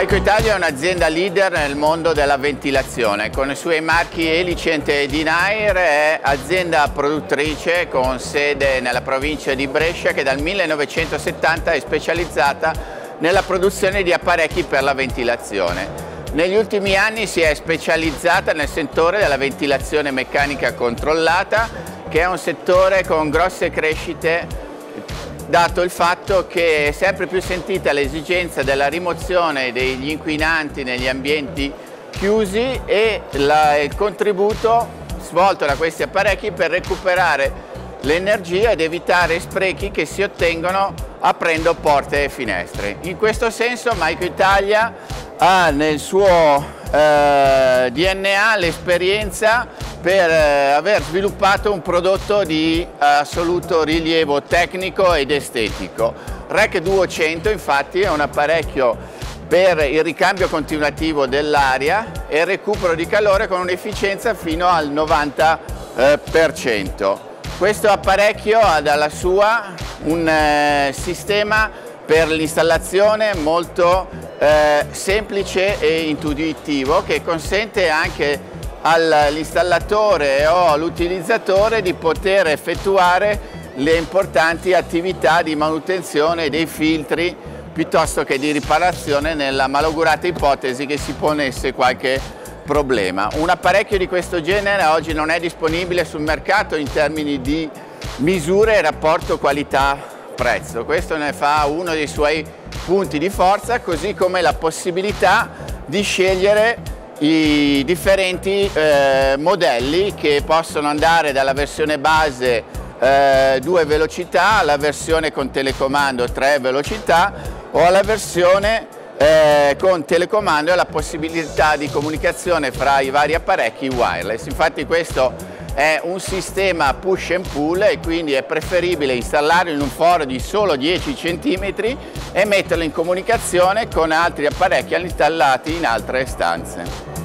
Maico Italia è un'azienda leader nel mondo della ventilazione. Con i suoi marchi Elicent e Dinair è azienda produttrice con sede nella provincia di Brescia che dal 1970 è specializzata nella produzione di apparecchi per la ventilazione. Negli ultimi anni si è specializzata nel settore della ventilazione meccanica controllata che è un settore con grosse crescite dato il fatto che è sempre più sentita l'esigenza della rimozione degli inquinanti negli ambienti chiusi e la, il contributo svolto da questi apparecchi per recuperare l'energia ed evitare sprechi che si ottengono aprendo porte e finestre. In questo senso Maico Italia ha nel suo eh, DNA l'esperienza per eh, aver sviluppato un prodotto di assoluto rilievo tecnico ed estetico. REC 200 infatti è un apparecchio per il ricambio continuativo dell'aria e il recupero di calore con un'efficienza fino al 90%. Questo apparecchio ha dalla sua un eh, sistema per l'installazione molto eh, semplice e intuitivo che consente anche all'installatore o all'utilizzatore di poter effettuare le importanti attività di manutenzione dei filtri piuttosto che di riparazione nella malaugurata ipotesi che si ponesse qualche problema. Un apparecchio di questo genere oggi non è disponibile sul mercato in termini di misure e rapporto qualità-prezzo. Questo ne fa uno dei suoi punti di forza, così come la possibilità di scegliere i differenti eh, modelli che possono andare dalla versione base eh, 2 velocità alla versione con telecomando 3 velocità o alla versione eh, con telecomando e la possibilità di comunicazione fra i vari apparecchi wireless. Infatti questo è un sistema push and pull e quindi è preferibile installarlo in un foro di solo 10 cm e metterlo in comunicazione con altri apparecchi installati in altre stanze.